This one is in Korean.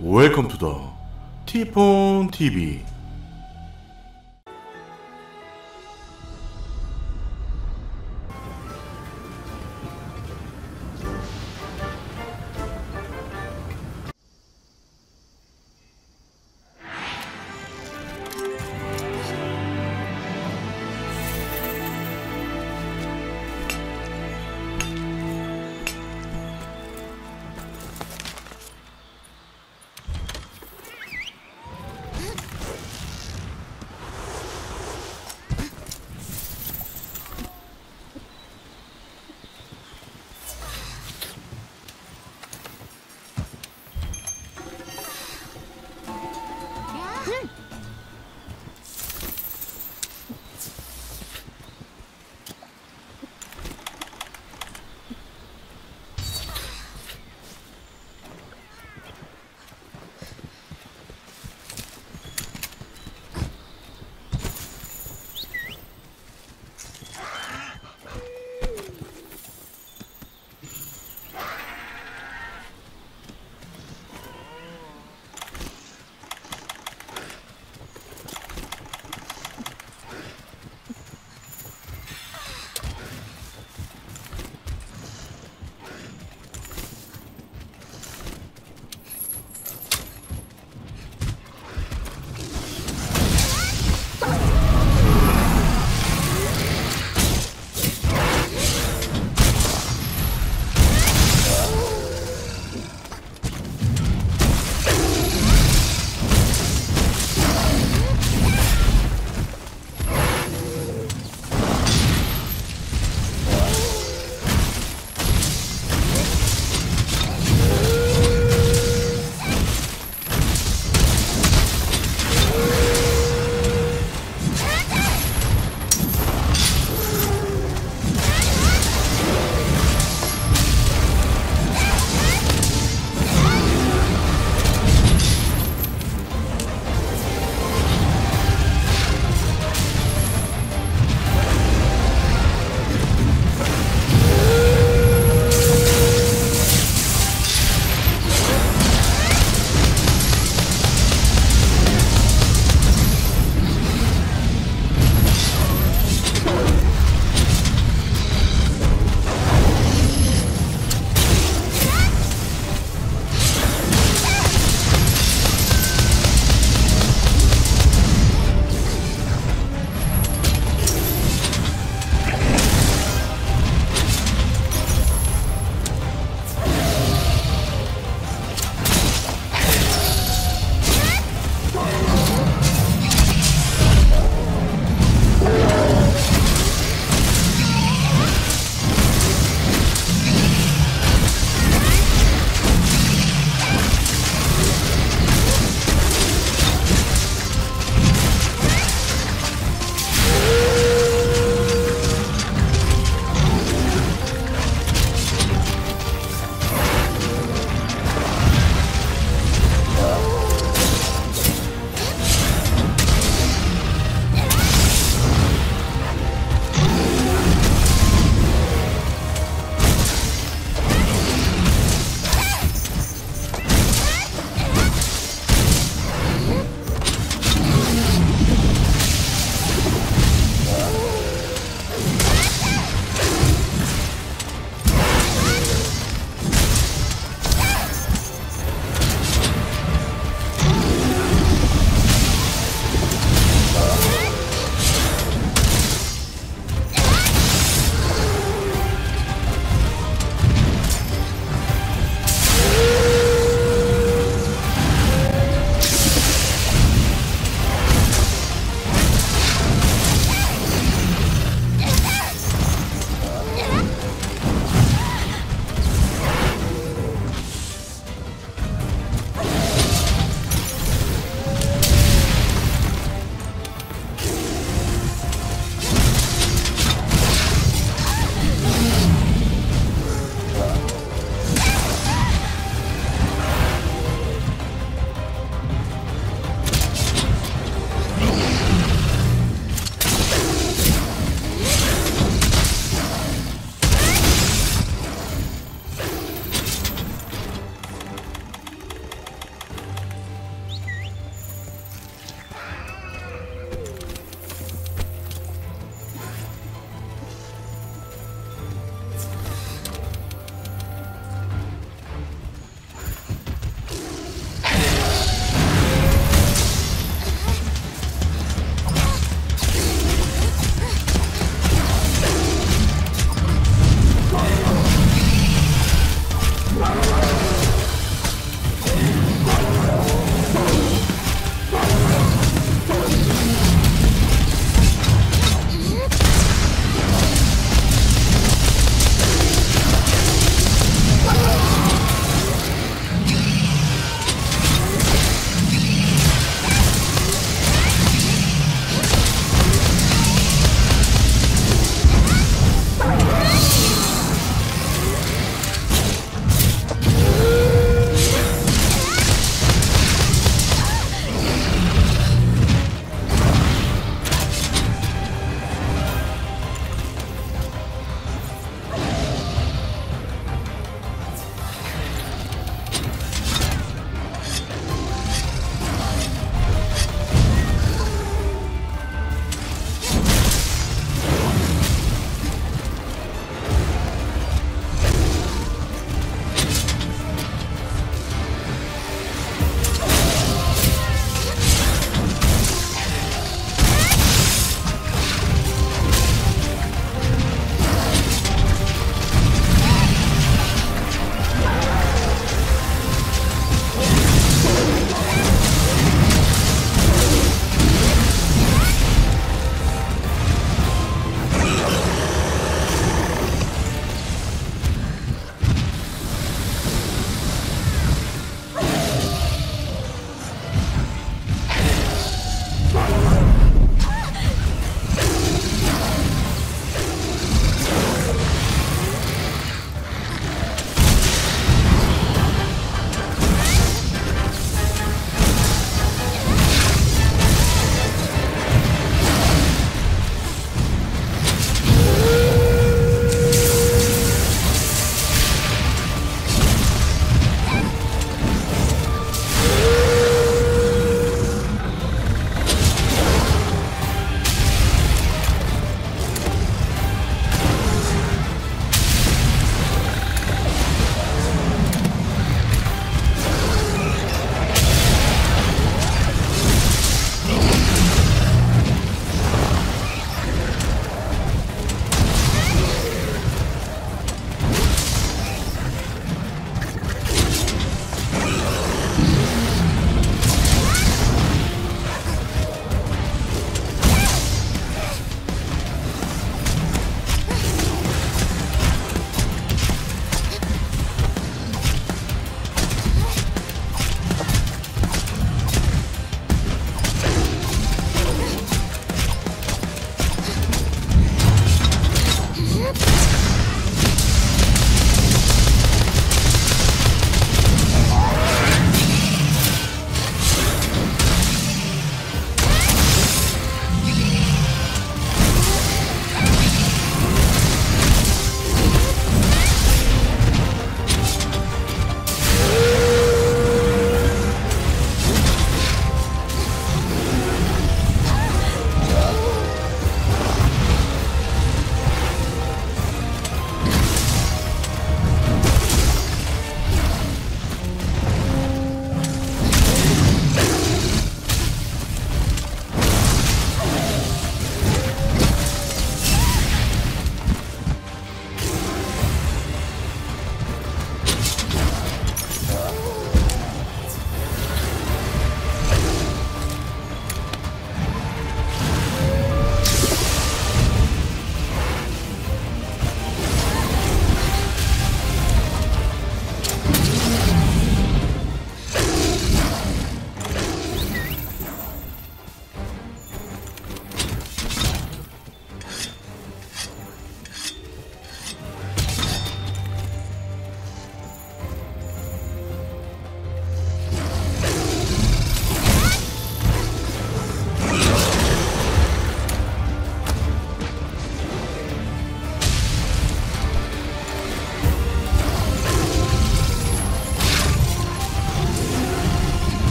Welcome to the T-Phone TV う。